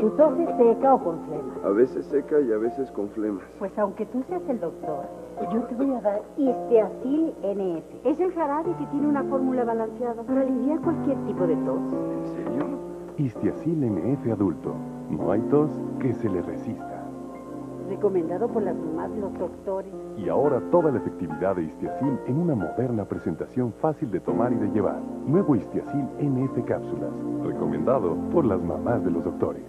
¿Tu tos es seca o con flemas? A veces seca y a veces con flemas. Pues aunque tú seas el doctor, pues yo te voy a dar Isteacil NF. Es el jarabe que tiene una fórmula balanceada para aliviar cualquier tipo de tos. ¿En serio? Istiacil NF adulto. No hay tos que se le resista. Recomendado por las mamás de los doctores. Y ahora toda la efectividad de Istiacil en una moderna presentación fácil de tomar y de llevar. Nuevo Istiacil NF cápsulas. Recomendado por las mamás de los doctores.